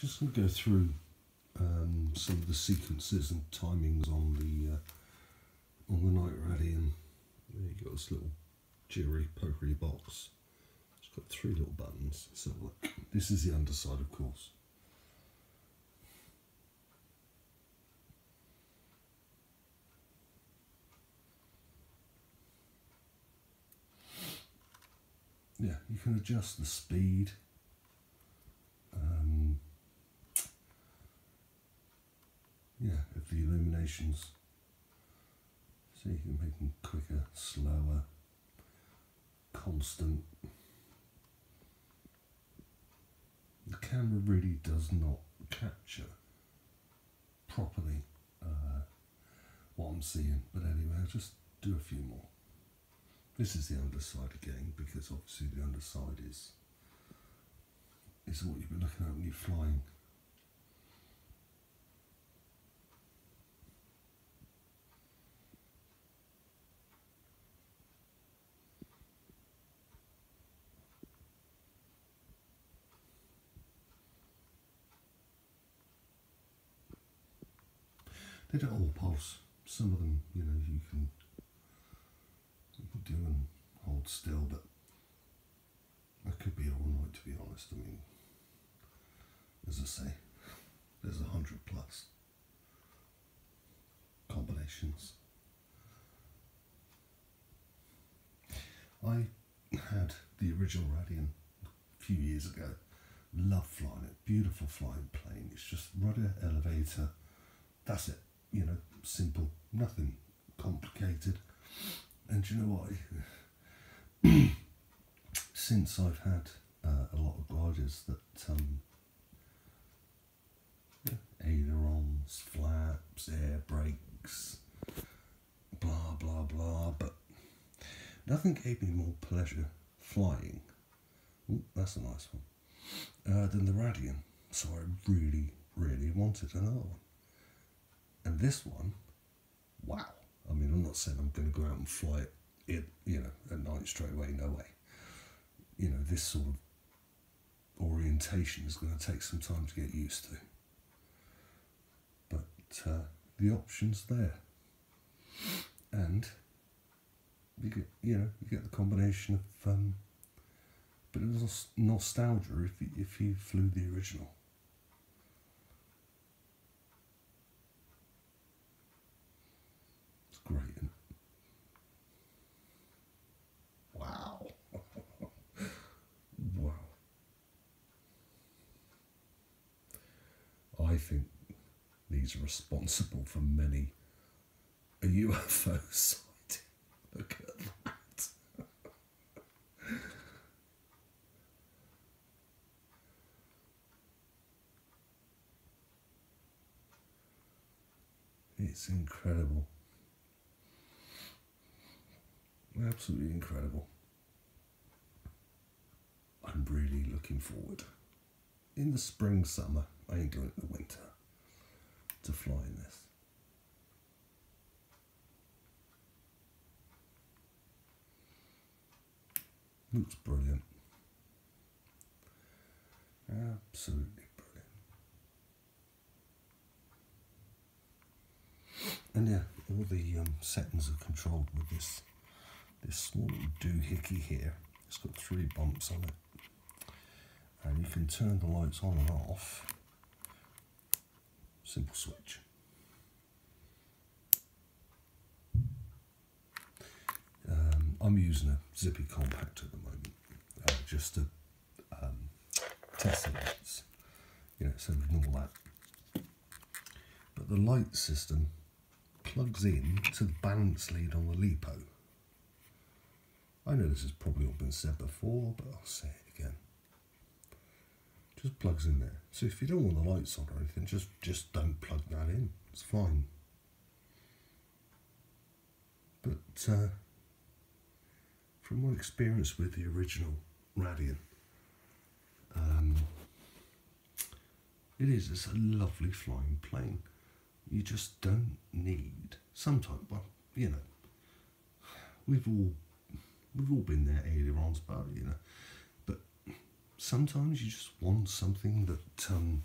just going to go through um, some of the sequences and timings on the uh, on the Night Radian, and there you got this little jewelry pokery box. It's got three little buttons. So this is the underside, of course. Yeah, you can adjust the speed. Um, yeah, of illuminations. So you can make them quicker, slower, constant. The camera really does not capture properly uh, what I'm seeing, but anyway, I'll just do a few more. This is the underside again, because obviously the underside is is what you've been looking at when you're flying. They don't all pulse. Some of them, you know, you can you can do and hold still, but that could be all night to be honest. I mean, as I say, there's a hundred plus combinations. I had the original Radian a few years ago. Love flying it, beautiful flying plane. It's just rudder, elevator. That's it. You know, simple, nothing complicated. And you know what? Since I've had uh, a lot of gliders that um, yeah, ailerons, flaps, air brakes, blah blah blah, but nothing gave me more pleasure flying. Ooh, that's a nice one. Uh, than the Radian, so I really, really wanted another one. And this one, wow. I mean, I'm not saying I'm going to go out and fly it, it, you know, at night straight away, no way. You know, this sort of orientation is going to take some time to get used to. But uh, the option's there. And you get, you know, you get the combination of um, but it was nostalgia if you, if you flew the original. Great. Wow. wow. I think these are responsible for many a UFO sighting. Look at that. It's incredible. Absolutely incredible. I'm really looking forward. In the spring, summer, I ain't doing it in the winter, to fly in this. Looks brilliant. Absolutely brilliant. And yeah, all the um, settings are controlled with this this small doohickey here. It's got three bumps on it. And you can turn the lights on and off. Simple switch. Um, I'm using a Zippy compact at the moment, uh, just to um, test the lights. You know, so ignore that. But the light system plugs in to the balance lead on the LiPo. I know this has probably all been said before, but I'll say it again. Just plugs in there. So if you don't want the lights on or anything, just just don't plug that in. It's fine. But uh, from my experience with the original Radian, um, it is it's a lovely flying plane. You just don't need sometimes. Well, you know, we've all we've all been there ailerons, but you know, but sometimes you just want something that um,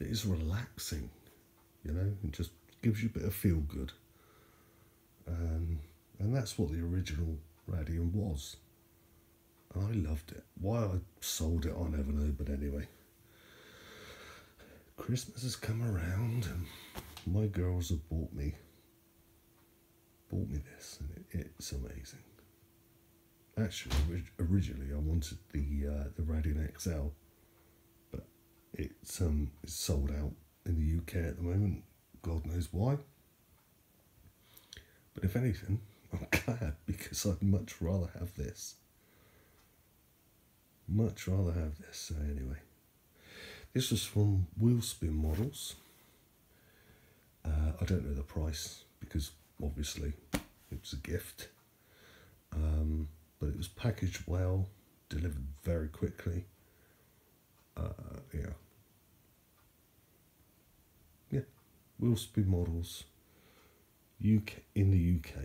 it is relaxing, you know, it just gives you a bit of feel good. Um, and that's what the original Radian was. And I loved it. Why I sold it, I never know, but anyway. Christmas has come around and my girls have bought me bought me this and it, it's amazing. Actually, originally I wanted the uh, the Radian XL, but it's um it's sold out in the UK at the moment. God knows why. But if anything, I'm glad because I'd much rather have this. Much rather have this. So anyway, this was from Wheelspin Models. Uh, I don't know the price because obviously it was a gift. Um, but it was packaged well, delivered very quickly. Uh, yeah. Yeah. Wheelspin models. UK in the UK.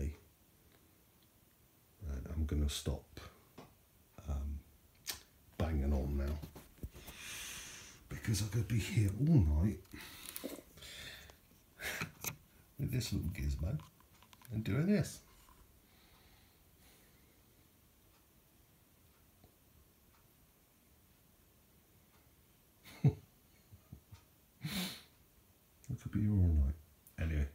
And I'm gonna stop um, banging on now because I could be here all night with this little gizmo and doing this. I could be all night. Anyway,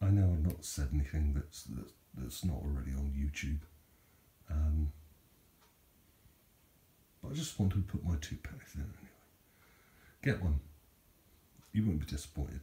I know I've not said anything that's that's, that's not already on YouTube. Um, but I just want to put my two pennies in anyway. Get one. You won't be disappointed.